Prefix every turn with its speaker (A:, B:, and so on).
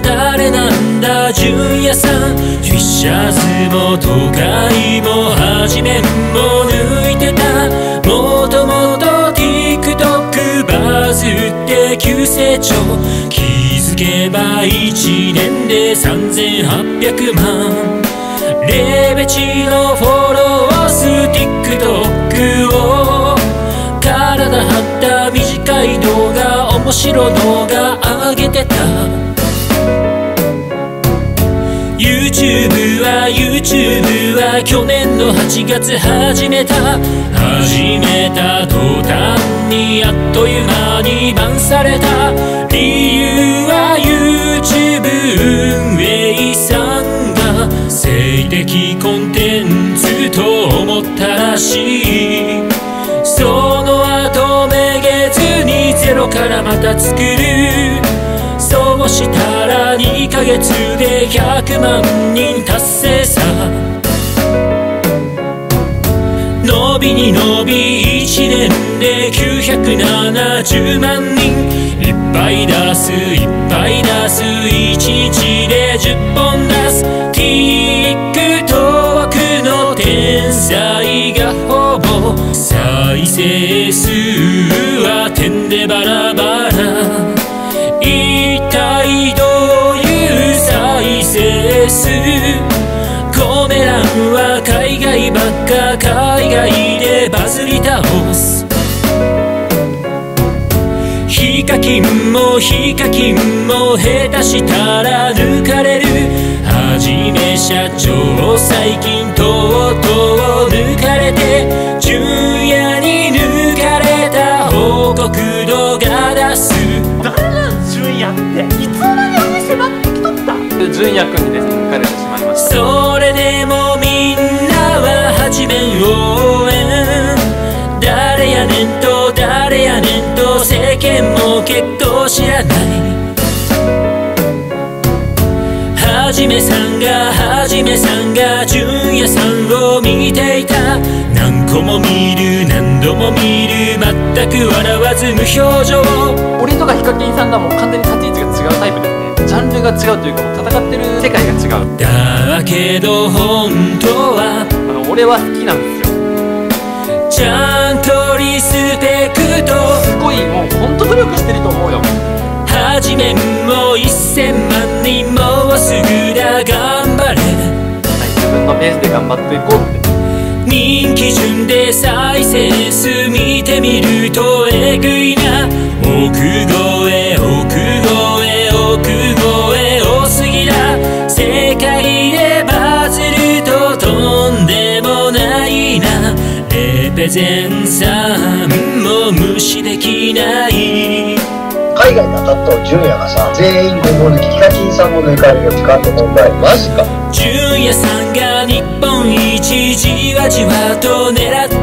A: 誰なんだ純也さんフィッシャーズも東海も始めも抜いてたもともと TikTok バズって急成長気づけば1年で3800万レベチのフォロース TikTok を。体張った短い動画面白動画上げてた。YouTube は YouTube は去年の8月始めた始めた途端にあっという間にバンされた。理由は YouTube 運営さんが性的コンテンツと思ったらしい。その後めげずにゼロからまた作る。そうした2ヶ月で100万人達成さ。伸びに伸び1年で970万人。いっぱい出すいっぱい出す1日で10本出す。TikTok の天才がほぼ再生数は点でバラ。は海外ばっか海外でバズり倒すヒカキンもヒカキンも下手したら抜かれる。はじめ社長最近とうとう抜かれて純也に抜かれた報告動画出す。
B: 誰なん？純也って。いつの間にお店ばってきとった？
C: で純也君にですね抜かれてしまいました
A: も結構知らない。はじめさんがはじめさんが純也さんを見ていた。何個も見る何度も見る全く笑わず無表情。
C: 俺とかヒカキンさんとはもう完全に立ち位置が違うタイプで。すねジャンルが違うというかもう戦ってる世界が違う。
A: だけど本当は。
C: あの俺は好きなんですよ
A: ちゃんとリスペクト。
C: すごいもうほんと努力してると思うよ。
A: はじめんも1000万人もうすぐだ頑張れ。
C: はい自分のペースで頑張っていこうって。
A: 人気順で再生数見てみるとえぐいな。億超レゼンさんも無視できない
D: 海外で当たった純也がさ、全員ごぼう抜き、ヒカキンさんも抜かれる時間の問題。マジか。
A: 純也さんが日本一じわじわと狙って